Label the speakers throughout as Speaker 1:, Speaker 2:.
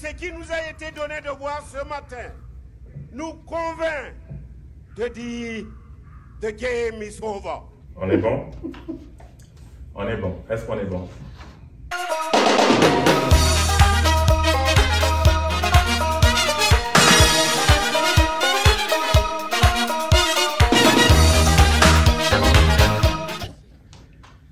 Speaker 1: Ce qui nous a été donné de voir ce matin nous convainc de dire The game is over.
Speaker 2: On est bon? On est bon. Est-ce qu'on est bon?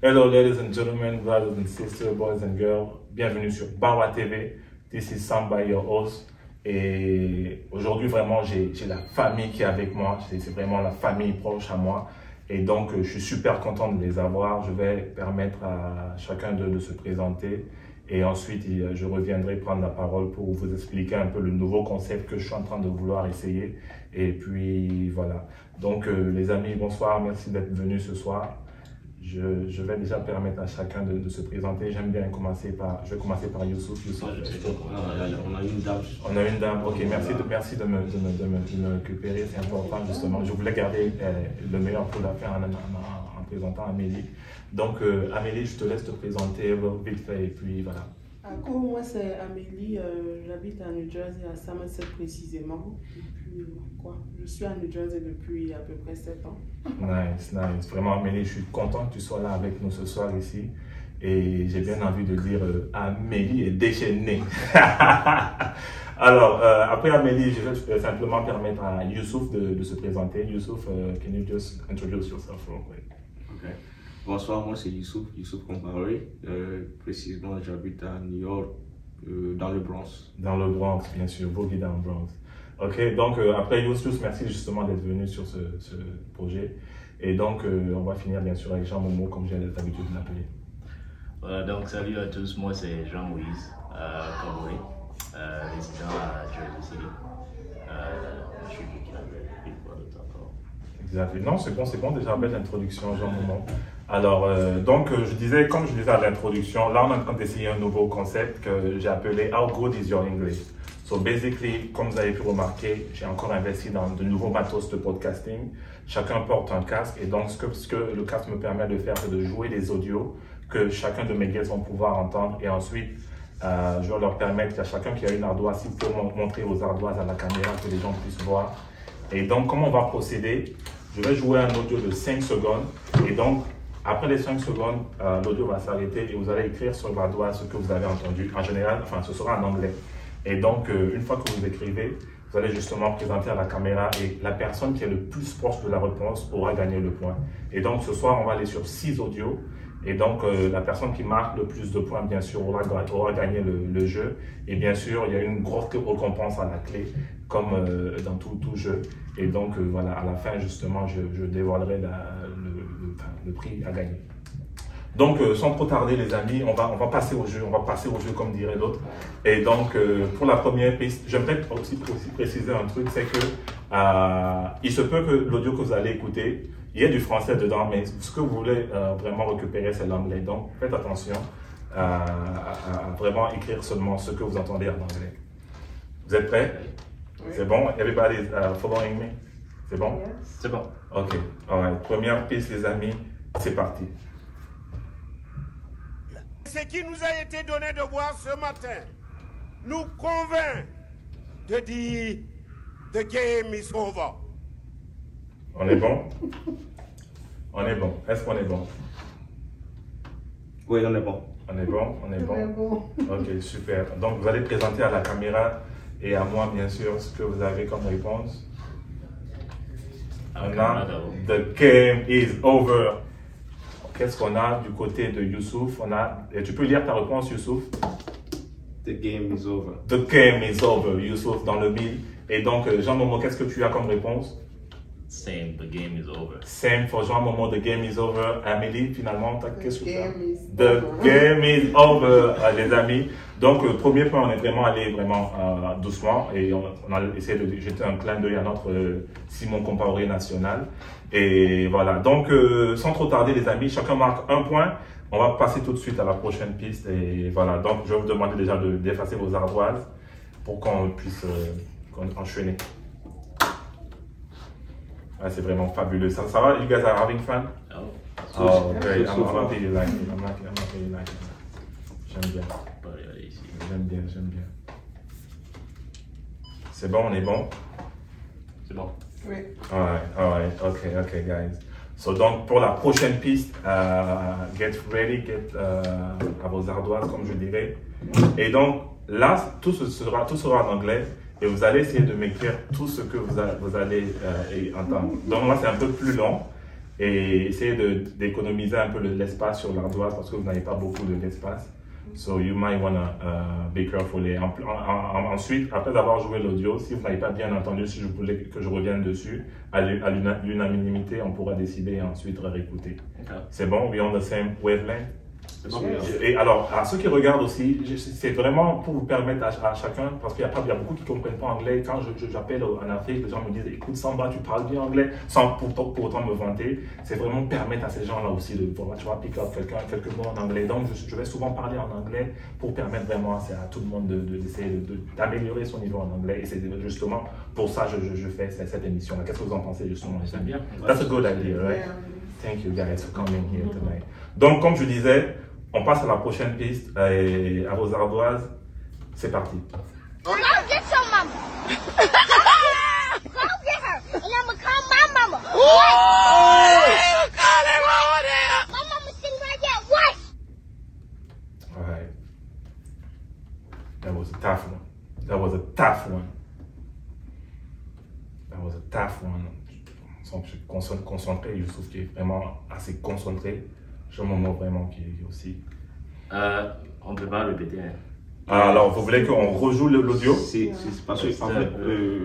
Speaker 2: Hello ladies and gentlemen, brothers and sisters, boys and girls. Bienvenue sur Bawa TV. This is Samba, your host. Et aujourd'hui, vraiment, j'ai la famille qui est avec moi. C'est vraiment la famille proche à moi. Et donc, je suis super content de les avoir. Je vais permettre à chacun d'eux de se présenter. Et ensuite, je reviendrai prendre la parole pour vous expliquer un peu le nouveau concept que je suis en train de vouloir essayer. Et puis, voilà. Donc, les amis, bonsoir. Merci d'être venus ce soir. Je, je, vais déjà permettre à chacun de, de se présenter. J'aime bien commencer par, je vais commencer par Youssouf. Youssouf
Speaker 3: on a une dame.
Speaker 2: On a une dame, ok, merci de, merci de, me, de, me, de me, récupérer, c'est important justement. Je voulais garder euh, le meilleur pour la fin en, en, en, présentant Amélie. Donc euh, Amélie, je te laisse te présenter vite fait et puis voilà.
Speaker 4: Encore, moi c'est Amélie, euh, j'habite à New Jersey, à Somerset précisément. Et puis, quoi, je suis à New Jersey depuis à peu près 7 ans.
Speaker 2: Nice, nice. Vraiment Amélie, je suis content que tu sois là avec nous ce soir ici. Et j'ai bien envie de dire euh, Amélie est déchaînée. Alors, euh, après Amélie, je vais simplement permettre à Youssouf de, de se présenter. Youssouf, uh, can you just introduce yourself real quick?
Speaker 3: Okay. Bonsoir, moi c'est Youssouf, Youssouf Comparé. Euh, précisément, j'habite à New York, euh, dans le Bronx.
Speaker 2: Dans le Bronx, bien sûr, Boogie Down Bronx. Ok, donc euh, après Youssouf, merci justement d'être venu sur ce, ce, projet. Et donc, on va finir bien sûr avec Jean Momo, comme j'ai l'habitude de l'appeler.
Speaker 5: Voilà, donc salut à tous, moi c'est Jean-Moïse Comoré, résident à Jersey City. je suis
Speaker 2: Exactement. Non, c'est bon, c'est bon, déjà belle introduction, Jean Momo. Alors, euh, donc, je disais, comme je disais à l'introduction, là, on est en train d'essayer un nouveau concept que j'ai appelé How Good is Your English? So, basically, comme vous avez pu remarquer, j'ai encore investi dans de nouveaux matos de podcasting. Chacun porte un casque et donc, ce que, ce que le casque me permet de faire, c'est de jouer des audios que chacun de mes guests vont pouvoir entendre et ensuite, euh, je vais leur permettre à chacun qui a une ardoise, s'il peut montrer aux ardoises à la caméra que les gens puissent voir. Et donc, comment on va procéder? Je vais jouer un audio de 5 secondes et donc, après les 5 secondes, euh, l'audio va s'arrêter et vous allez écrire sur la doigt ce que vous avez entendu. En général, enfin, ce sera en anglais. Et donc, euh, une fois que vous écrivez, vous allez justement présenter à la caméra et la personne qui est le plus proche de la réponse aura gagné le point. Et donc, ce soir, on va aller sur 6 audios. Et donc, euh, la personne qui marque le plus de points, bien sûr, aura, aura gagné le, jeu. Et bien sûr, il y a une grosse récompense à la clé, comme dans tout, jeu. Et donc, voilà, à la fin, justement, je dévoilerai la, le, prix à gagner. Donc, sans trop tarder, les amis, on va, on va passer au jeu. On va passer au jeu, comme dirait l'autre. Et donc, pour la première piste, j'aimerais aussi, aussi préciser un truc, c'est que il se peut que l'audio que vous allez écouter, il y a du français dedans, mais ce que vous voulez euh, vraiment récupérer, c'est l'anglais. Donc, faites attention à, vraiment écrire seulement ce que vous entendez en anglais. Vous êtes prêts? Oui. C'est bon? Everybody is uh, following me? C'est bon?
Speaker 4: Yes.
Speaker 5: C'est bon.
Speaker 2: OK. Right. Première piste, les amis. C'est parti.
Speaker 1: Ce qui nous a été donné de voir ce matin nous convainc de dire The game is over.
Speaker 2: On est bon? On est bon. Est-ce qu'on est bon?
Speaker 3: Oui, on est bon?
Speaker 2: On est bon On est bon. Ok, super. Donc, vous allez présenter à la caméra et à moi, bien sûr, ce que vous avez comme réponse. On a The game is over. Qu'est-ce qu'on a du côté de Youssouf? On a. Et tu peux lire ta réponse, Youssouf?
Speaker 3: The game is over.
Speaker 2: The game is over, Youssouf, dans le mille. Et donc, Jean Momo, qu'est-ce que tu as comme réponse?
Speaker 5: Same, the game is over.
Speaker 2: Same for Jean Momo, the game is over. Amélie, finalement, qu'est-ce que tu as
Speaker 4: The
Speaker 2: game is over, les amis. Donc, euh, premier point, on est vraiment allé vraiment euh, doucement et on, on, a essayé de jeter un clin d'œil à notre euh, Simon Compaoré national. Et voilà. Donc, euh, sans trop tarder, les amis, chacun marque un point. On va passer tout de suite à la prochaine piste. Et voilà. Donc, je vais vous demander déjà d'effacer vos ardoises pour qu'on puisse enchaîner. Ah, c'est vraiment fabuleux. Ça, ça va? You guys are having fun?
Speaker 5: Oh,
Speaker 2: Oh, great. I'm, I'm happy you like it. I'm happy, I'm happy you like it. J'aime bien. J'aime bien, j'aime bien. C'est bon, on est bon?
Speaker 5: C'est bon.
Speaker 4: Oui.
Speaker 2: Alright, alright, ok, ok, guys. So, donc, pour la prochaine piste, euh, get ready, get euh, à vos ardoises, comme je dirais. Et donc, là, tout sera, tout sera en anglais. Et vous allez essayer de m'écrire tout ce que vous, a- vous allez euh, entendre. Donc, là, c'est un peu plus long. Et essayez d'économiser un peu le- l'espace sur l'ardoise parce que vous n'avez pas beaucoup de l'espace. So you might wanna uh, be careful. Et en- en- en- ensuite, après avoir joué l'audio, si vous n'avez pas bien entendu, si je voulais que je revienne dessus, à l'u- à l'una- l'unanimité, on pourra décider et ensuite réécouter.
Speaker 5: Ok.
Speaker 2: C'est bon? We on the same wavelength? Et alors, à ceux qui regardent aussi, c'est vraiment pour vous permettre à, à chacun, parce qu'il y, a pas- il y a beaucoup qui ne comprennent pas anglais. Quand je- je- j'appelle en Afrique, les gens me disent Écoute, Samba, tu parles bien anglais, sans pour, pour, autant me vanter. C'est vraiment permettre à ces gens-là aussi de pouvoir, tu vois, pick up quelqu'un, quelques mots en anglais. Donc, je, je vais souvent parler en anglais pour permettre vraiment à, à tout le monde d'essayer de, d'essayer de- de- d'améliorer son niveau en anglais. Et c'est justement pour ça que je, je fais cette, cette émission-là. Qu'est-ce que vous en pensez, justement?
Speaker 5: C'est bien.
Speaker 2: That's a good idea, right? Thank you guys for coming here tonight. Donc, comme je disais, on passe à la prochaine piste euh, et à vos ardoises. C'est parti.
Speaker 6: Go get your mama. Go get her. And I'm gonna call my mama. What? My mama sitting right there. What?
Speaker 2: Alright. That was a tough one. That was a tough one. That was a tough one. Je suis concent- concentré, Youssouf qui est vraiment assez concentré. J'ai un moment vraiment qui est aussi.
Speaker 5: Euh, on peut pas répéter. Hein.
Speaker 2: Alors, vous voulez qu'on rejoue l'audio?
Speaker 3: C'est c'est parce que, en fait, euh,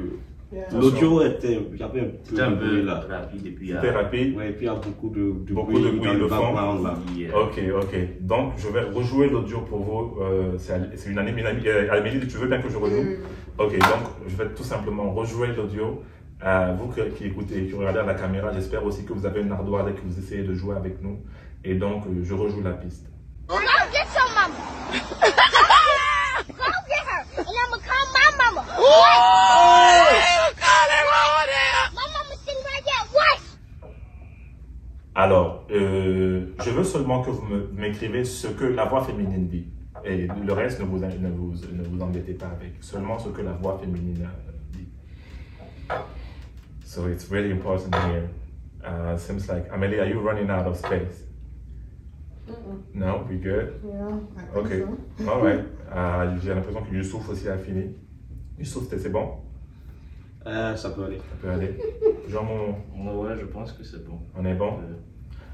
Speaker 4: Yeah.
Speaker 3: l'audio était, un peu
Speaker 5: C'était un peu
Speaker 3: là.
Speaker 5: rapide et puis.
Speaker 2: C'était
Speaker 5: euh,
Speaker 2: rapide.
Speaker 3: Ouais, et puis il y a beaucoup de, de
Speaker 2: Beaucoup
Speaker 3: bruit
Speaker 2: de bruit
Speaker 3: dans
Speaker 2: de
Speaker 3: le
Speaker 2: fond.
Speaker 3: background là.
Speaker 5: yeah.
Speaker 2: Ok, ok. Donc, je vais rejouer l'audio pour vous. Euh, c'est une amie, une amie, euh, Amélie, tu veux bien que je rejoue?
Speaker 4: Mm.
Speaker 2: Ok, donc je vais tout simplement rejouer l'audio. Euh, vous qui, qui écoutez, qui regardez à la caméra, j'espère aussi que vous avez une ardoise et que vous essayez de jouer avec nous. Et donc, euh, je rejoue la piste.
Speaker 6: What?
Speaker 2: Alors, euh, je veux seulement que vous m'écrivez ce que la voix féminine dit. Et le reste, ne vous, ne vous, ne vous embêtez pas avec. Seulement ce que la voix féminine dit. So it's really important here. Uh, seems like, Amelie, are you running out of space? No, we good?
Speaker 4: Yeah, I think
Speaker 2: Ok.
Speaker 4: so.
Speaker 2: All right. Euh, J'ai l'impression que Youssouf aussi a fini. Youssouf, c'est c'est bon?
Speaker 3: Euh, ça peut aller.
Speaker 2: Ça peut aller. Jean, mon-
Speaker 5: Ouais, je pense que c'est bon.
Speaker 2: on est bon?
Speaker 5: Euh,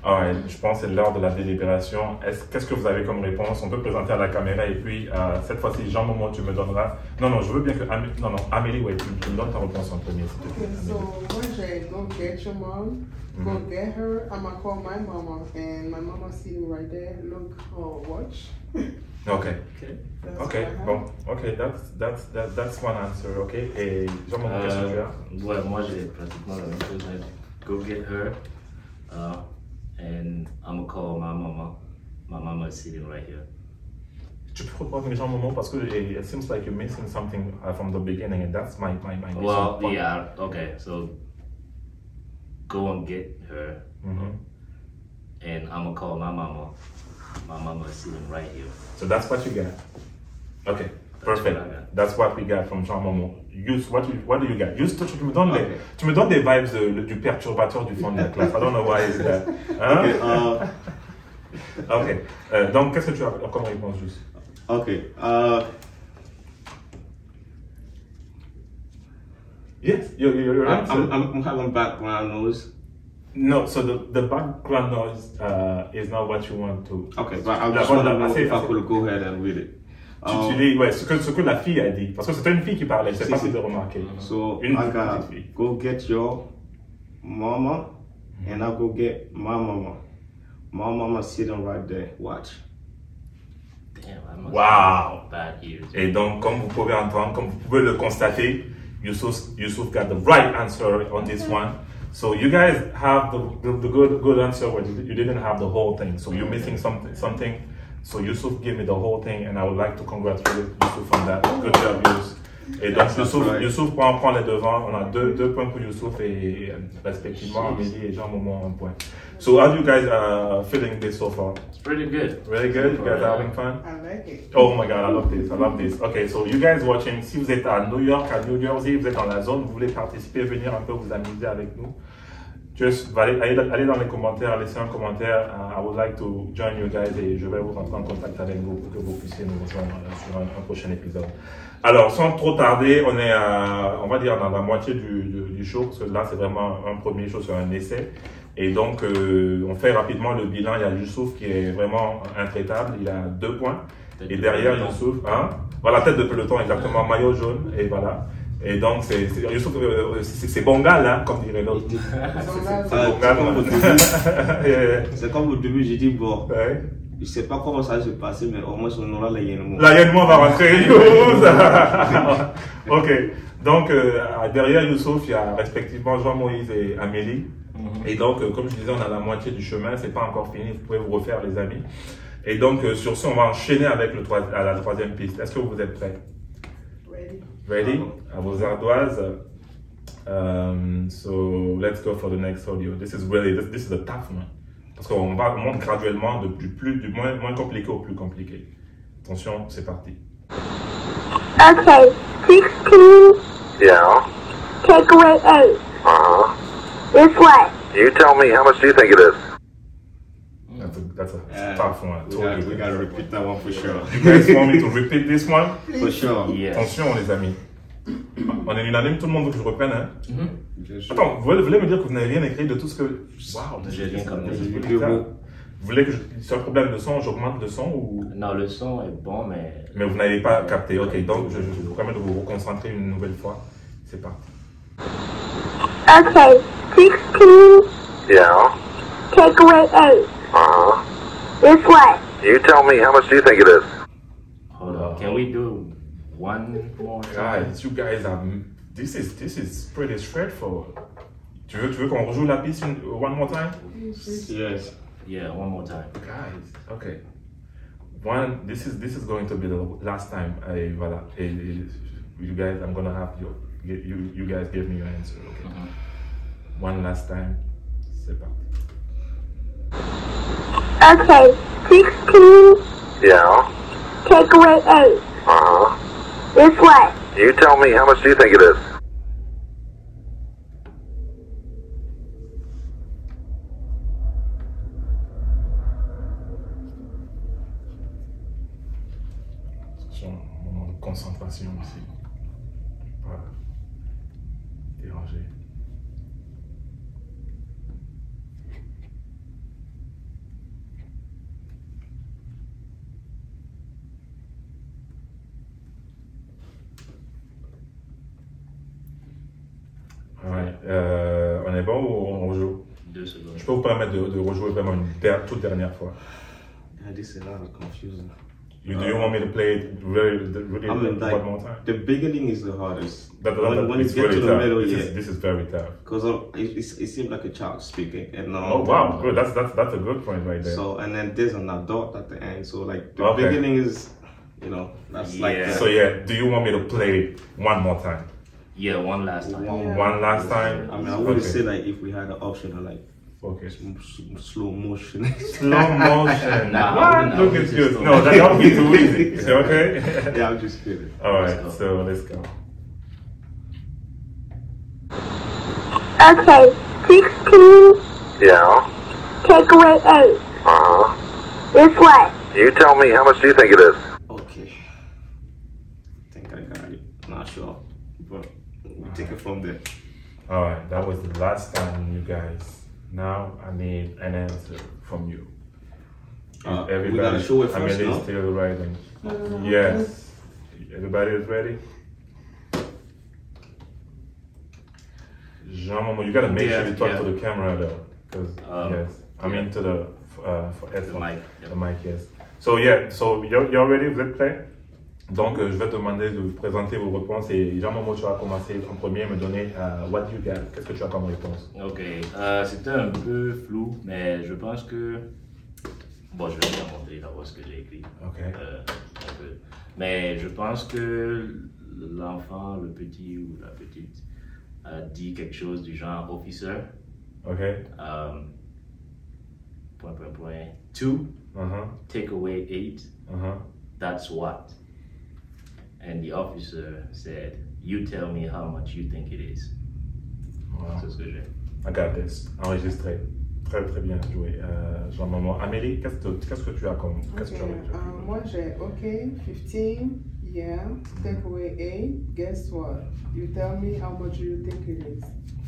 Speaker 2: Alright, je pense que c'est l'heure de la délibération. Est-ce- Qu'est-ce que vous avez comme réponse? On peut présenter à la caméra et puis euh, cette fois-ci, Jean Momo, tu me donneras. Non, non, je veux bien que Amé- non, non, Amélie, ouais, tu, tu me donnes ta réponse en premier, s'il te plaît.
Speaker 4: Okay, so moi j'ai go get your mom, go
Speaker 2: Mhm.
Speaker 4: get her. I'm gonna call my mama, and my mama sitting right there. Look, oh, watch.
Speaker 2: Ok,
Speaker 4: That's
Speaker 2: ok,
Speaker 4: what I have.
Speaker 2: bon, ok, that's, that's, that, that's one answer, ok? Et Jean Momo, qu'est-ce que tu as?
Speaker 5: Euh, ouais, moi j'ai pratiquement la même chose. Go get her. Uh, and I'm gonna call my mama. My mama is sitting right here.
Speaker 2: Tu peux reprendre Jean Momo parce que it, seems like you're missing something uh, from the beginning and that's my, my, my
Speaker 5: Well,
Speaker 2: point.
Speaker 5: yeah, okay, so go and get her.
Speaker 2: Mhm.
Speaker 5: And I'm gonna call my mama. My mama is sitting right here.
Speaker 2: So that's what you got. Okay,
Speaker 5: That's
Speaker 2: perfect.
Speaker 5: What I got.
Speaker 2: That's what we got from Jean Momo. Use what what do you got? Use tu, me donnes les,
Speaker 3: Okay.
Speaker 2: tu me donnes des vibes de- le- du perturbateur du fond de la classe. I don't know why is that. Hein?
Speaker 3: Ok, euh,
Speaker 2: Ok. Euh, donc qu'est-ce que tu as euh, comme réponse juste?
Speaker 3: ok. euh,
Speaker 2: Yes, you you you're
Speaker 3: I'm,
Speaker 2: right.
Speaker 3: I'm, I'm, I'm having background noise.
Speaker 2: no, so the, the background noise uh, is not what you want to.
Speaker 3: Okay, but I just want to know if I could go ahead and read it.
Speaker 2: Tu,
Speaker 3: Um,
Speaker 2: tu lis, ouais, ce que, ce que la fille a dit. Parce que c'était une fille qui parlait, je sais
Speaker 3: Si,
Speaker 2: pas
Speaker 3: si.
Speaker 2: si tu as remarqué.
Speaker 3: So
Speaker 2: Une
Speaker 3: I
Speaker 2: petite
Speaker 3: got
Speaker 2: fille.
Speaker 3: go get your mama, and I go get my mama. My mama sitting right there. Watch.
Speaker 5: Damn, I must
Speaker 2: Wow.
Speaker 5: have bad ears.
Speaker 2: Et donc, comme vous pouvez entendre, comme vous pouvez le constater, Yusuf, Yusuf got the right answer on this one. So you guys have the, the, the good good answer, but you didn't have the whole thing. So you're missing something. Something. So Yusuf gave me the whole thing, and I would like to congratulate Yusuf on that. Good job, Yusuf. Et donc, Youssouf, prend, prend les devants. On a deux, deux points pour Youssouf et respectivement Amélie et Jean Momo un point. So, how do you guys uh, feeling this so far?
Speaker 5: It's pretty good.
Speaker 2: Really good? You guys are having fun?
Speaker 4: I like it.
Speaker 2: Oh my god, I love this, I love this. Ok, so you guys watching, si vous êtes à New York, à New Jersey, vous êtes dans la zone, vous voulez participer, venir un peu vous amuser avec nous, just allez, dans les commentaires, laissez un commentaire. Uh, I would like to join you guys et je vais vous rentrer en contact avec vous pour que vous puissiez nous rejoindre euh, sur un, un prochain épisode. Alors, sans trop tarder, on est à, on va dire dans la moitié du, du, du show, parce que là, c'est vraiment un premier show sur un essai. Et donc, euh, on fait rapidement le bilan. Il y a Youssouf qui est vraiment intraitable. Il a deux points. Et
Speaker 5: de
Speaker 2: derrière. Youssouf, hein, voilà, tête de peloton, exactement, maillot jaune, et voilà. Et donc, c'est, c'est, Youssouf, euh, c'est, c'est bon gars, là, comme dirait l'autre. C'est,
Speaker 3: comme au début.
Speaker 2: Yeah.
Speaker 3: C'est comme au début, j'ai dit, bon,
Speaker 2: Ouais.
Speaker 3: je sais pas comment ça va se passer, mais au moins on aura les yénemos.
Speaker 2: Là, Yann, moi, va rentrer. ok. Donc, euh, derrière Youssouf, il y a respectivement Jean-Moïse et Amélie.
Speaker 5: Mhm.
Speaker 2: Et donc, euh, comme je disais, on a la moitié du chemin, c'est pas encore fini, vous pouvez vous refaire, les amis. Et donc, euh, sur ce, on va enchaîner avec le troi- à la troisième piste. Est-ce que vous êtes prêts?
Speaker 4: Ready?
Speaker 2: Ready? À vos ardoises. Um, so, let's go for the next audio. This is really, this, this is a tough one. Parce qu'on va, on monte graduellement de du plus, du moins, moins compliqué au plus compliqué. Attention, c'est parti.
Speaker 6: Okay, 16,
Speaker 7: Yeah.
Speaker 6: take away 8.
Speaker 7: Uh huh.
Speaker 6: Is what?
Speaker 7: You tell me how much do you think it is?
Speaker 2: That's a, that's a
Speaker 3: Yeah.
Speaker 2: tough one. I
Speaker 3: We gotta,
Speaker 2: you.
Speaker 3: we gotta repeat that one for sure.
Speaker 2: You guys want me to repeat this one?
Speaker 3: For sure.
Speaker 5: Yes.
Speaker 2: Attention, les amis. On est unanime, tout le monde veut que je reprenne, hein?
Speaker 3: Bien sûr.
Speaker 2: Attends, vous voulez, vous voulez me dire que vous n'avez rien écrit de tout ce que. Waouh,
Speaker 5: J'ai rien comme
Speaker 2: Vous
Speaker 5: ça.
Speaker 2: voulez? Vous voulez que je. C'est un problème de son, j'augmente le son ou?
Speaker 5: Non, le son est bon, mais
Speaker 2: Mais vous n'avez pas capté. Ok, donc je, je vous permets de vous reconcentrer une nouvelle fois. C'est parti.
Speaker 6: Okay, 16,
Speaker 7: Yeah.
Speaker 6: take away 8.
Speaker 7: Uh huh.
Speaker 6: Is what?
Speaker 7: You tell me how much do you think it is?
Speaker 5: hold on. Can we do one more time?
Speaker 2: Guys, you guys are. This is, this is pretty straightforward. Tu veux, tu veux qu'on rejoue la piste une, one more time?
Speaker 3: Yes.
Speaker 5: Yeah, one more time.
Speaker 2: Guys, okay. One, this is this is going to be the last time. I voilà. Et, et, you guys, I'm gonna have you, you, you guys give me your answer. Okay. One last time. C'est parti.
Speaker 6: Okay, 16,
Speaker 7: Yeah.
Speaker 6: take away 8.
Speaker 7: Uh huh.
Speaker 6: Is what?
Speaker 7: You tell me how much do you think it is?
Speaker 2: C'est un moment de concentration aussi. Pas déranger. Ouais, euh, on est bon ou on rejoue
Speaker 5: Deux secondes.
Speaker 2: Je peux vous permettre de, de rejouer vraiment une der- toute dernière fois.
Speaker 3: Yeah, this is a lot of confusing.
Speaker 2: You, do you want me to play it really, really
Speaker 3: I mean, like,
Speaker 2: one more time?
Speaker 3: the beginning is the hardest.
Speaker 2: That, that,
Speaker 3: when
Speaker 2: that-
Speaker 3: when you
Speaker 2: it's
Speaker 3: get to the
Speaker 2: tough.
Speaker 3: middle,
Speaker 2: this,
Speaker 3: yeah.
Speaker 2: is, this is very tough.
Speaker 3: Because um, it, it, it seemed like a child speaking. And, um,
Speaker 2: Oh wow, good. That's that's that's a good point right there.
Speaker 3: So, and then there's an adult at the end. So, like, the
Speaker 2: Okay.
Speaker 3: beginning is, you know, that's like the-
Speaker 2: So yeah, do you want me to play it one more time?
Speaker 5: Yeah, one last time.
Speaker 3: One-
Speaker 2: One last time.
Speaker 3: I mean, I would
Speaker 2: Okay.
Speaker 3: say, like, if we had an option of, like,
Speaker 2: Okay.
Speaker 3: s- s- slow motion.
Speaker 2: Slow motion.
Speaker 5: Nah, I
Speaker 2: what?
Speaker 5: wouldn't- I
Speaker 2: Look, it's good. No, that that would be too easy. Is it okay?
Speaker 3: yeah, I'm just kidding.
Speaker 2: All
Speaker 5: Let's go.
Speaker 2: So let's go.
Speaker 6: Okay, 16,
Speaker 7: Yeah.
Speaker 6: take away 8.
Speaker 7: Uh huh.
Speaker 6: Is what?
Speaker 7: You tell me how much do you think it is?
Speaker 3: Okay. I think I got it. Not sure. But we'll take it from there.
Speaker 2: All right. That was the last time, you guys. Now I need an answer from you.
Speaker 3: Uh,
Speaker 2: Is
Speaker 3: we gotta show it first,
Speaker 2: Amelie's
Speaker 3: no?
Speaker 2: still writing.
Speaker 4: Uh,
Speaker 2: Yes. Everybody is ready? Jean Momo, you gotta make
Speaker 5: Yeah,
Speaker 2: sure you talk
Speaker 5: yeah.
Speaker 2: to the camera though. Because,
Speaker 5: Um,
Speaker 2: yes. I mean to the, uh, for
Speaker 5: The
Speaker 2: headphone.
Speaker 5: mic.
Speaker 2: The mic, yes. So, yeah, so you're, you're ready? Vous êtes prêts? Donc, euh, je vais te demander de présenter vos réponses et Jean Momo, tu vas commencer en premier, me donner euh, what you got. Qu'est-ce que tu as comme réponse?
Speaker 5: Ok, euh, c'était un peu flou, mais je pense que. Bon, je vais bien montrer d'abord ce que j'ai écrit.
Speaker 2: Ok.
Speaker 5: Euh, un peu. Mais je pense que l'enfant, le petit ou la petite a dit quelque chose du genre officer,
Speaker 2: OK.
Speaker 5: um, point, point, point, two,
Speaker 2: Uh-huh.
Speaker 5: take away eight,
Speaker 2: Uh-huh.
Speaker 5: that's what? And the officer said, you tell me how much you think it is.
Speaker 2: Wow.
Speaker 5: C'est ce que j'ai.
Speaker 2: I got this. Enregistré. Très, très bien joué, euh, Jean-Maman. Amélie, qu'est-ce que, qu'est-ce que tu as comme
Speaker 4: Ok,
Speaker 2: qu'est-ce que tu as tu
Speaker 4: euh, moi j'ai OK, 15, yeah, take away 8, guess what? You tell me how much you think it is.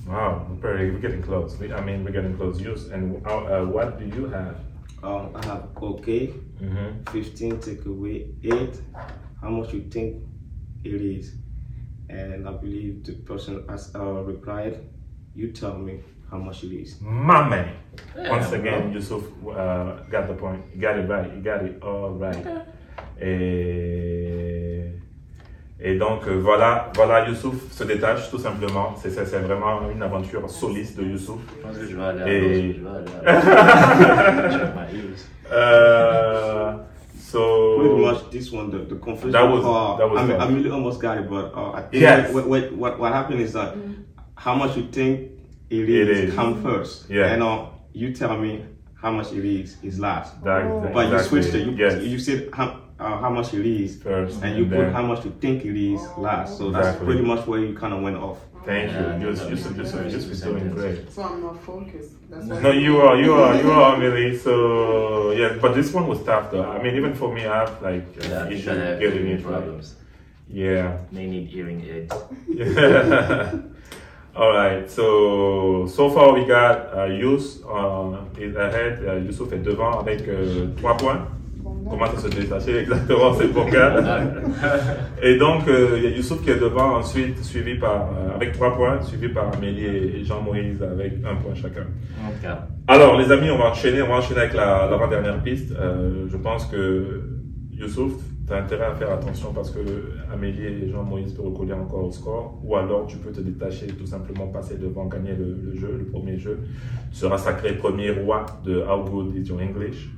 Speaker 2: Wow, we're we're getting close. We, I mean, we're getting close. Use and uh, uh, what do you have?
Speaker 3: Um, I have okay,
Speaker 2: Mm-hmm.
Speaker 3: 15 take away 8. How much you think it is? And I believe the person has uh, replied, you tell me how much it is.
Speaker 2: My man.
Speaker 5: Yeah,
Speaker 2: Once
Speaker 5: bro.
Speaker 2: again, Yusuf uh, got the point. You got it right. You got it all right. Et, et donc euh, voilà, voilà, Youssouf se détache tout simplement. C'est vraiment une aventure soliste de Youssouf.
Speaker 5: Je pense que je vais aller à
Speaker 2: Et-
Speaker 5: je vais aller à my ears.
Speaker 2: Uh,
Speaker 3: Pretty much this one, the, the confusion.
Speaker 2: That was-
Speaker 3: uh,
Speaker 2: that was
Speaker 3: I, mean. I really almost got it, but uh, I think
Speaker 2: Yes.
Speaker 3: what, what, what, what happened is that how much you think it
Speaker 2: It
Speaker 3: is,
Speaker 2: is.
Speaker 3: come first.
Speaker 2: Yeah.
Speaker 3: And uh, you tell me how much it is is last.
Speaker 2: that,
Speaker 4: Oh.
Speaker 3: But you
Speaker 2: exactly.
Speaker 3: switched it. You,
Speaker 2: yes,
Speaker 3: you said how, uh, how much it is,
Speaker 2: first,
Speaker 3: and you
Speaker 2: and
Speaker 3: put
Speaker 2: then-
Speaker 3: how much you think it is last. So that's pretty much where you kind of went off.
Speaker 2: Thank
Speaker 5: Yeah,
Speaker 2: you. Yusuf,
Speaker 5: that
Speaker 2: Yusuf,
Speaker 5: was
Speaker 2: Yusuf,
Speaker 5: the
Speaker 2: Yusuf is
Speaker 5: first
Speaker 2: doing great.
Speaker 4: So I'm not focused. That's
Speaker 2: No, you are, you are, you are, Amelie. So yeah, but this one was tough though. I mean, even for me, I have like uh,
Speaker 5: Yeah,
Speaker 2: issues getting
Speaker 5: hearing
Speaker 2: it right.
Speaker 5: problems.
Speaker 2: Yeah.
Speaker 5: They need hearing aids.
Speaker 2: All right. So so far we got uh, Yus uh, is ahead. Uh, Youssouf est devant avec euh, trois points. Comment ça se détacher exactement C'est bon gars. Et donc euh, il y a Youssouf qui est devant ensuite, suivi par euh, avec trois points, suivi par Amélie et Jean-Moïse avec un point chacun. Alors, les amis, on va enchaîner, on va enchaîner avec la- l'avant-dernière piste. Euh, je pense que Youssouf, tu as intérêt à faire attention parce que Amélie et Jean-Moïse peuvent recoller encore au score. Ou alors, tu peux te détacher tout simplement passer devant, gagner le, le jeu, le premier jeu. Tu seras sacré premier roi de How Good Is Your English.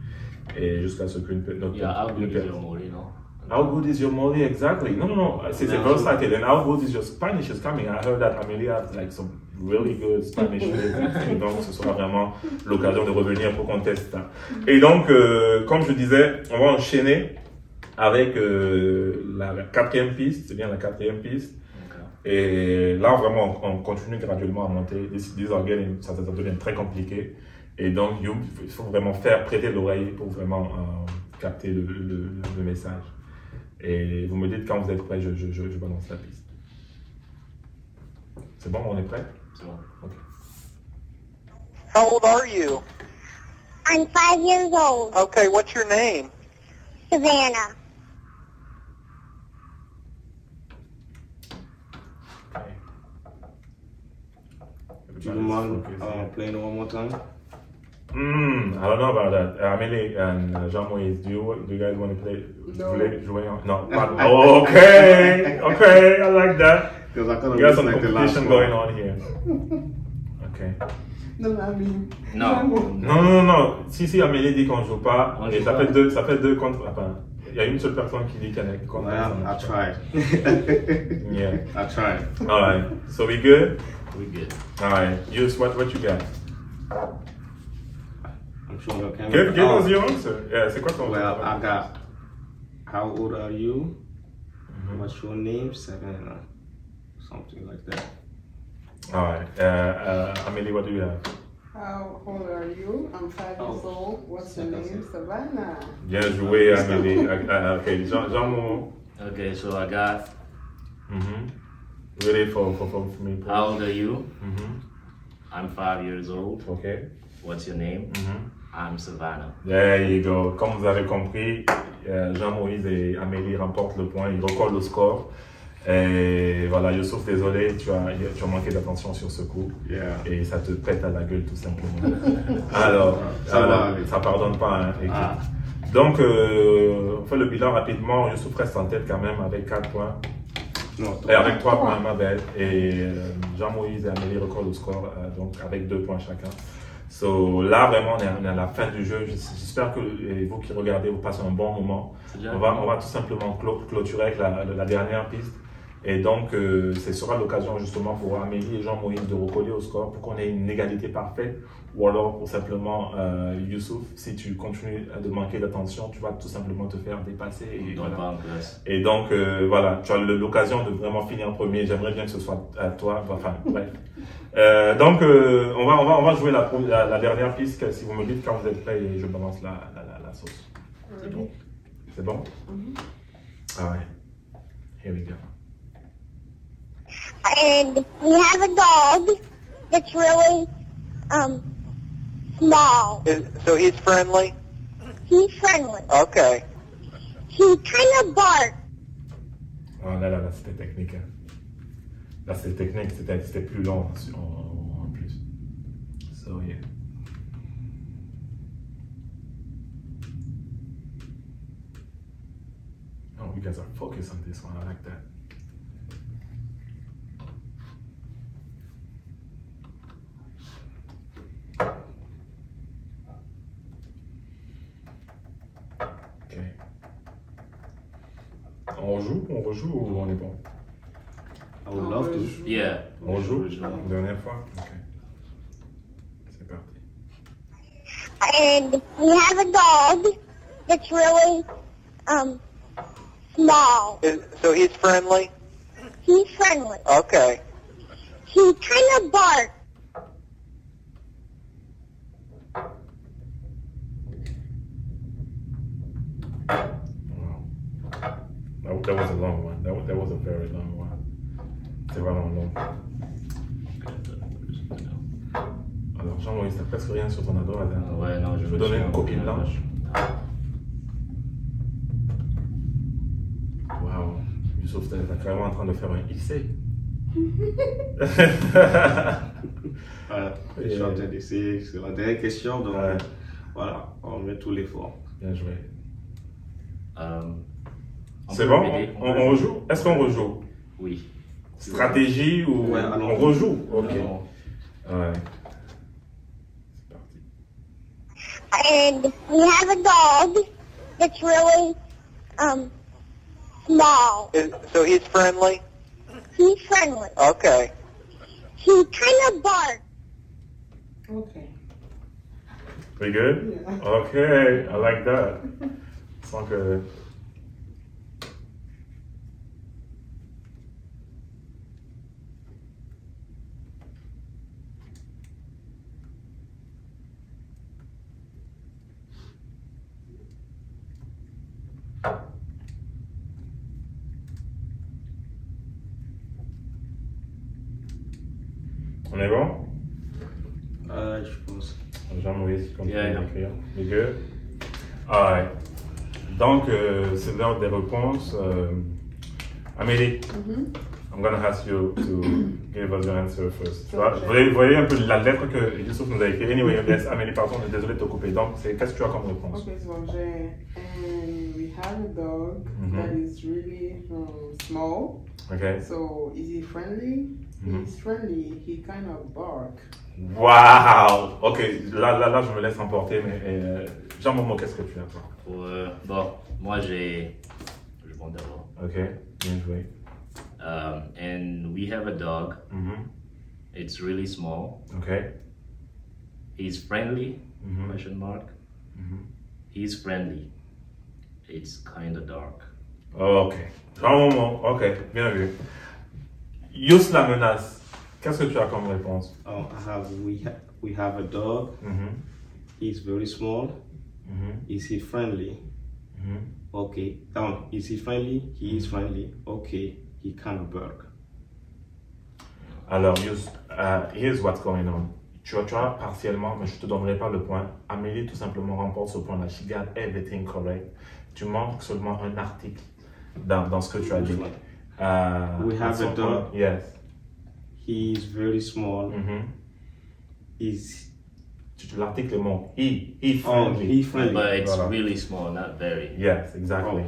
Speaker 2: Et jusqu'à ce qu'une notre-
Speaker 5: Il y a
Speaker 2: une
Speaker 5: How Good Is Your Molly, non?
Speaker 2: How good is your Moli exactly? No, no, no. C'est c'est
Speaker 3: No.
Speaker 2: versatile. And how good is your Spanish is coming? I heard that Amelie has like some really good Spanish. Et donc, ce sera vraiment l'occasion de revenir pour qu'on teste ça. Et donc, euh, comme je disais, on va enchaîner avec euh, la, la quatrième piste. C'est bien la quatrième piste. Et là, vraiment, on, on continue graduellement à monter. These, these are getting- ça, ça devient très compliqué. Et donc, you- il faut vraiment faire prêter l'oreille pour vraiment euh, capter le, le- le message. Et vous me dites quand vous êtes prêt, je, je, je, je balance la piste. C'est bon, on est prêt?
Speaker 5: C'est bon.
Speaker 2: Ok.
Speaker 8: How old are you?
Speaker 6: I'm five years old.
Speaker 8: Okay, what's your name?
Speaker 6: Savannah.
Speaker 3: Do you mind uh, playing it one more time?
Speaker 2: Hmm, I don't know about that. Uh, Amélie and uh, Jean-Moïse, do you, do you guys want to play?
Speaker 4: No.
Speaker 2: Vous voulez jouer Non. pas- Oh, okay, okay, I like that.
Speaker 3: Because I kind
Speaker 2: We got some
Speaker 3: like
Speaker 2: competition going on here. Okay.
Speaker 4: Non, I mean.
Speaker 5: Non.
Speaker 2: Non, non, non. Si, si, Amélie dit qu'on joue pas,
Speaker 5: On
Speaker 2: et
Speaker 5: joue
Speaker 2: ça
Speaker 5: pas.
Speaker 2: fait deux, ça fait deux contre. Enfin, il y a une seule personne qui dit qu'elle est contre.
Speaker 3: I, tried.
Speaker 2: Yeah.
Speaker 3: I tried.
Speaker 2: All right. So we good?
Speaker 5: We good.
Speaker 2: All right. Use what what you got?
Speaker 3: I'm showing your camera.
Speaker 2: Give give
Speaker 3: Oh,
Speaker 2: us your answer. Yeah, c'est quoi ton
Speaker 3: Well, I got. How old are you?
Speaker 2: Mhm.
Speaker 3: What's your name? Seven. Uh, something like that.
Speaker 2: All right. Uh, uh, Amélie, what do you have?
Speaker 4: How old are you? I'm five years
Speaker 3: Oh.
Speaker 4: old. What's your name? Savannah.
Speaker 2: Bien joué, Amélie. Okay, Jean Jean
Speaker 5: Okay, so I got,
Speaker 2: Mm-hmm. Ready for for for for me? please?
Speaker 5: how old are you?
Speaker 2: Mhm.
Speaker 5: I'm five years old.
Speaker 2: Okay.
Speaker 5: What's your name?
Speaker 2: Mhm.
Speaker 5: I'm Savannah.
Speaker 2: There you go. Comme vous avez compris, euh, Jean-Moïse et Amélie remportent le point. Ils recollent le score. Et voilà, Youssouf, désolé, tu as, tu as manqué d'attention sur ce coup.
Speaker 3: Yeah.
Speaker 2: Et ça te pète à la gueule, tout simplement. Alors,
Speaker 3: Ça
Speaker 2: alors,
Speaker 3: va aller.
Speaker 2: ça pardonne pas. hein.
Speaker 3: Ah.
Speaker 2: Donc, euh, on fait le bilan rapidement. Youssouf reste en tête quand même avec 4 points. Et avec 3 points, ma belle. Et euh, Jean-Moïse et Amélie recollent le score, euh, donc avec 2 points chacun. So, là, vraiment, on est, à la fin du jeu. J'espère que vous qui regardez, vous passez un bon moment. On va, on va tout simplement clôturer avec la dernière piste. Et donc, euh, ce sera l'occasion justement pour Amélie et Jean-Moïse de recoller au score pour qu'on ait une égalité parfaite. Ou alors, pour simplement, euh, Youssouf, si tu continues de manquer d'attention, tu vas tout simplement te faire dépasser. Et,
Speaker 5: Donc,
Speaker 2: voilà.
Speaker 5: pas en.
Speaker 2: Et donc, euh, voilà, tu as l'occasion de vraiment finir premier. J'aimerais bien que ce soit à toi. Enfin, bref. Euh, donc, euh, on, va, on, va, on va jouer la, pro- la, la dernière piste. Si vous me dites quand vous êtes prêts, et je balance la, la, la, la sauce.
Speaker 5: C'est bon.
Speaker 2: C'est bon? Ah ouais. Here we go.
Speaker 6: And we have a dog that's really um small.
Speaker 8: Is, so he's friendly?
Speaker 6: He's friendly.
Speaker 8: Okay.
Speaker 6: He kind of barks.
Speaker 2: Ah là, là, là, c'était technique. hein. Là, c'était technique, c'était c'était plus long en, en- en plus. So, yeah. Oh, you guys are focused on this one. I like that. Ok. On rejoue, on rejoue ou on est bon?
Speaker 3: I would love to.
Speaker 5: Yeah.
Speaker 2: On joue
Speaker 5: Original.
Speaker 2: Dernière fois Ok. C'est parti.
Speaker 6: And we have a dog that's really um small.
Speaker 8: Is, so he's friendly?
Speaker 6: He's friendly.
Speaker 8: Okay.
Speaker 6: He kind of barks.
Speaker 2: That, that was a long one. That, was- that was a very long one. C'est vraiment long. Alors, Jean-Moïse, t'as presque rien sur ton ado, là.
Speaker 5: Ouais, non, je
Speaker 2: Je
Speaker 5: me
Speaker 2: donner une copie blanche. Waouh. Youssouf, t'es carrément en train de faire un XC.
Speaker 3: Voilà, je suis en train d'essayer. C'est la dernière question, donc
Speaker 2: Ouais.
Speaker 3: voilà, on met tout l'effort.
Speaker 2: Bien joué.
Speaker 5: On
Speaker 2: C'est bon? on, on
Speaker 5: peut-
Speaker 2: rejoue? Est-ce qu'on rejoue?
Speaker 5: Oui.
Speaker 2: Stratégie ou
Speaker 3: Ouais,
Speaker 2: on rejoue? Ok.
Speaker 5: Non.
Speaker 2: Ouais. C'est parti.
Speaker 6: And we have a dog that's really um small.
Speaker 8: Is, so he's friendly?
Speaker 6: He's friendly.
Speaker 8: Okay.
Speaker 6: He kind of barks.
Speaker 4: Okay.
Speaker 2: We good?
Speaker 4: Yeah.
Speaker 2: Okay, I like that. Sans que. On est bon?
Speaker 3: Euh, je pense.
Speaker 2: Jean-Maurice, continue
Speaker 5: Yeah, yeah.
Speaker 2: d'écrire. You good? Alright. Donc, euh, c'est l'heure des réponses. Euh, Amélie, I'm gonna ask you to give us your answer first. Tu vois, vous voyez, vous voyez un peu la lettre que Youssouf nous a écrite. Anyway, yes, Amélie, pardon, désolé de te couper. Donc, c'est qu'est-ce que tu as comme réponse?
Speaker 4: Okay, so j'ai and we have a dog
Speaker 2: Mhm.
Speaker 4: that is really um, small.
Speaker 2: Ok.
Speaker 4: So is he friendly?
Speaker 2: Mhm.
Speaker 4: He's friendly. He kind of bark.
Speaker 2: Wow! Ok, là, là, là, je me laisse emporter, mais euh, Jean-Momo, qu'est-ce que tu as, toi?
Speaker 5: Pour, euh, bon, moi j'ai. Je vais d'abord.
Speaker 2: Ok, bien joué.
Speaker 5: Um, and we have a dog.
Speaker 2: Mhm.
Speaker 5: It's really small.
Speaker 2: Ok.
Speaker 5: He's friendly?
Speaker 2: Mhm.
Speaker 5: Question mark.
Speaker 2: Mhm.
Speaker 5: He's friendly. It's kind of dark.
Speaker 2: Ok. Jean-Momo, ok, bien vu. Yous la menace, qu'est-ce que tu as comme réponse?
Speaker 3: Oh, I have, we, ha we have a dog.
Speaker 2: Mhm.
Speaker 3: He's very small.
Speaker 2: Mhm.
Speaker 3: Is he friendly?
Speaker 2: Mhm.
Speaker 3: Okay. Um, is he friendly? He is friendly. Okay. He of bark.
Speaker 2: Alors, Yous, uh, here's what's going on. Tu as, tu as partiellement, mais je te donnerai pas le point. Amélie, tout simplement, remporte ce point-là. She got everything correct. Tu manques seulement un article dans, dans ce que tu as dit. Uh,
Speaker 3: We have a dog.
Speaker 2: point- Yes.
Speaker 3: He is very small.
Speaker 2: Mhm.
Speaker 3: Is
Speaker 2: Tu- tu- L'article est mon. He, he
Speaker 3: oh,
Speaker 2: friendly.
Speaker 3: he friendly.
Speaker 5: But it's
Speaker 2: Voilà.
Speaker 5: really small, not very.
Speaker 2: Yes, exactly.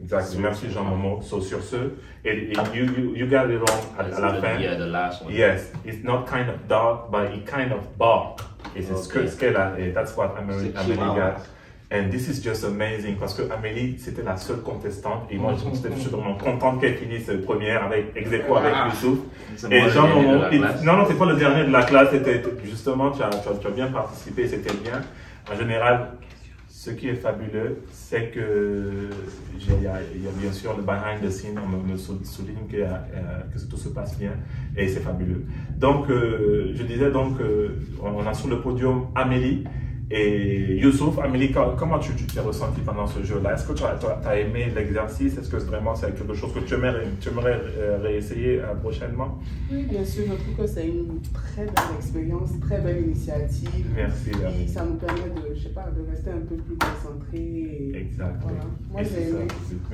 Speaker 2: Exactly. Merci Jean Momo. So sur ce, et, et you, you, you got it wrong à, à la
Speaker 5: the,
Speaker 2: fin.
Speaker 5: yeah, the last one.
Speaker 2: Yes, it's not kind of dog, but it kind of bark. It's
Speaker 5: Okay.
Speaker 2: okay. ce a, et that's what Amélie
Speaker 3: C'est
Speaker 2: Amélie
Speaker 3: chihuahua.
Speaker 2: got. And this is just amazing parce que Amélie, c'était la seule contestante et moi, j'étais je suis vraiment contente qu'elle finisse première avec ex avec
Speaker 5: Ah.
Speaker 2: Youssouf.
Speaker 5: C'est
Speaker 2: Et
Speaker 5: moi
Speaker 2: non, non, c'est pas le dernier de la classe, c'était justement, tu as, tu as- tu as bien participé, c'était bien. En général, ce qui est fabuleux, c'est que il y, a, il y a bien sûr le behind the scene, on me, me sou- souligne que, euh, que tout se passe bien et c'est fabuleux. Donc, euh, je disais donc, euh, on a sur le podium Amélie et Youssouf. Amélie, co- comment tu t'es ressenti pendant ce jeu-là? Est-ce que tu as, aimé l'exercice? Est-ce que vraiment c'est quelque chose que tu aimerais, tu aimerais euh, réessayer euh, prochainement?
Speaker 4: Oui, bien sûr, je trouve que c'est une très belle expérience, très belle initiative.
Speaker 2: Merci,
Speaker 4: Et
Speaker 2: Amélie.
Speaker 4: ça nous permet de, je sais pas, de rester un peu plus concentré. et-
Speaker 2: Exact.
Speaker 4: Voilà. Moi, j'ai aimé.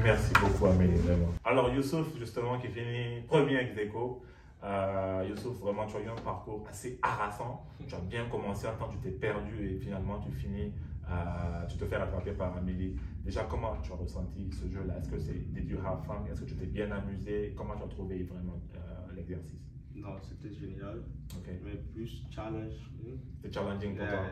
Speaker 2: Merci beaucoup, Amélie, vraiment. Alors, Youssouf, justement, qui finit premier ex aequo. Euh, Youssouf, vraiment, tu as eu un parcours assez harassant. Tu as bien commencé, en temps tu t'es perdu et finalement, tu finis, euh, tu te fais rattraper par Amélie. Déjà, comment tu as ressenti ce jeu-là? Est-ce que c'est you have fun Est-ce que tu t'es bien amusé? Comment tu as trouvé vraiment euh, l'exercice?
Speaker 3: Non, c'était génial, mais plus challenge.
Speaker 2: C'était challenging pour
Speaker 3: Euh,
Speaker 2: toi.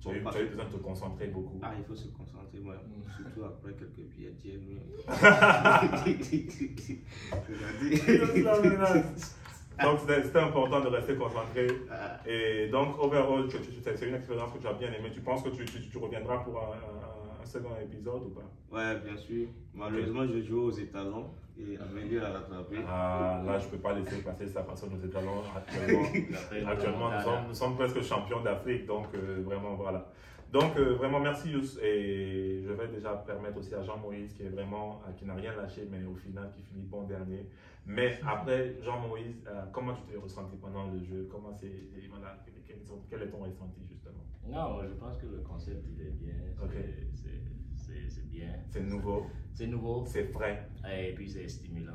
Speaker 2: Tu as, eu, tu as eu besoin de te concentrer beaucoup.
Speaker 3: Ah, il faut se concentrer, moi. Surtout après quelques billets d'hier.
Speaker 2: Donc c'était important de rester concentré.
Speaker 3: Ah.
Speaker 2: Et donc, overall, c'est une expérience que tu as bien aimée. Tu penses que tu, tu- tu reviendras pour un, un- un second épisode ou pas?
Speaker 3: Ouais, bien sûr. Malheureusement, je joue aux étalons et Amélie a rattrapé.
Speaker 2: ah, Là, je ne peux pas laisser passer ça parce que nous étalons actuellement. Actuellement, nous
Speaker 5: voilà.
Speaker 2: sommes, nous sommes presque champions d'Afrique, donc euh, vraiment, voilà. Donc, euh, vraiment, merci Yous. Et je vais déjà permettre aussi à Jean-Moïse, qui est vraiment, euh, qui n'a rien lâché, mais au final, qui finit bon dernier. Mais après, Jean-Moïse, euh, comment tu t'es ressenti pendant le jeu? Comment c'est, voilà, quel, est ton ressenti, justement?
Speaker 5: Non, je pense que le concept il est bien. c'est-
Speaker 2: Ok.
Speaker 5: c'est- bien.
Speaker 2: C'est nouveau,
Speaker 5: C'est nouveau.
Speaker 2: c'est frais.
Speaker 5: Et puis c'est stimulant.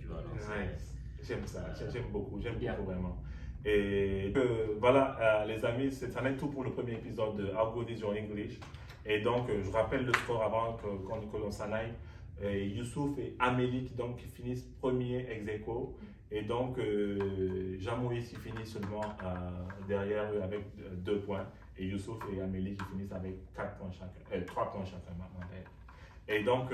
Speaker 5: Tu vois.
Speaker 2: J'aime ça, j'aime- beaucoup, j'aime
Speaker 5: Bien.
Speaker 2: beaucoup vraiment. Et euh, voilà, les amis, c'est- en tout pour le premier épisode de How Good Is English. Et donc, euh, je rappelle le score avant que- l'on s'en aille. Youssouf et Amélie qui, donc, qui finissent premier ex aequo. Et donc, euh, Jean-Moïse qui finit seulement euh, derrière eux avec deux points. Et Youssouf et Amélie qui finissent avec quatre points chacun, trois points chacun. Et donc,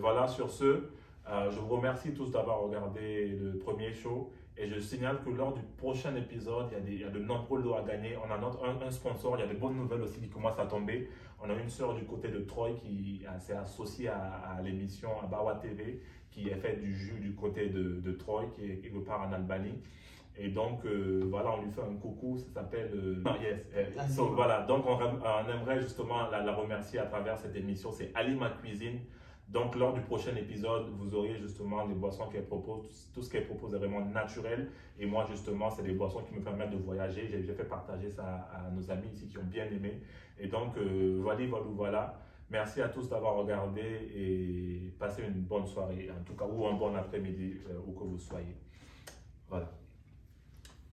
Speaker 2: voilà, sur ce, je vous remercie tous d'avoir regardé le premier show. Et je signale que lors du prochain épisode, il y a, des, il y a de nombreux lots à gagner. On a notre, un, un sponsor, il y a de bonnes nouvelles aussi qui commencent à tomber. On a une sœur du côté de Troy qui s'est associée à, à l'émission à Bawa TV, qui est fait du jus du côté de, de Troy, qui est quelque part en Albanie. Et donc, euh, voilà, on lui fait un coucou, ça s'appelle... euh, non, yes, euh, so, voilà, donc on aimerait justement la, la remercier à travers cette émission. C'est Ali Ma Cuisine. Donc, lors du prochain épisode, vous aurez justement les boissons qu'elle propose. Tout- ce qu'elle propose est vraiment naturel. Et moi, justement, c'est des boissons qui me permettent de voyager. J'ai fait partager ça à, nos amis ici qui ont bien aimé. Et donc, euh, voilà, voilà, voilà. Merci à tous d'avoir regardé et passez une bonne soirée, en tout cas, ou un bon après-midi, euh, où que vous soyez.